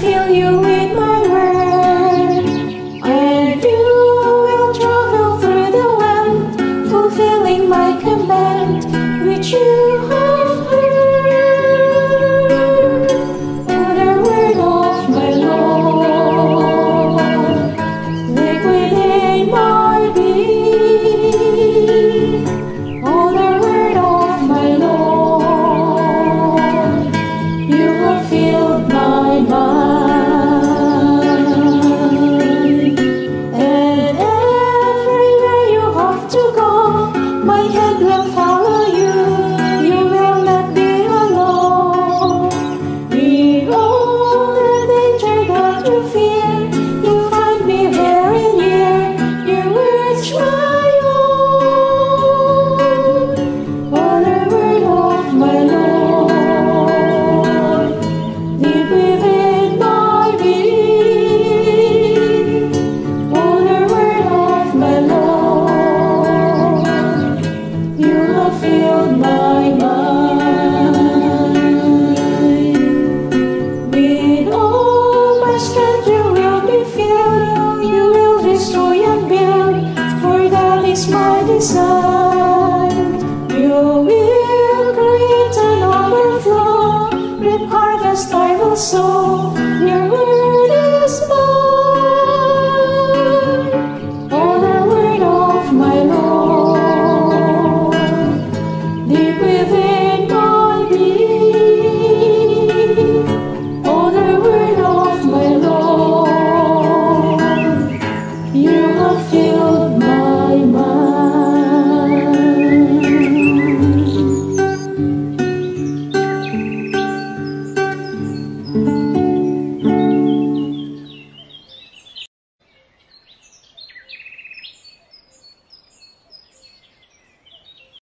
Feel you. my head will follow you. You will not be alone. Be all the danger that you feel. inside. You will create an overflow. Reap harvest I will sow. word is born. Oh, the word of my Lord. Deep within my being, oh the word of my Lord. You have filled my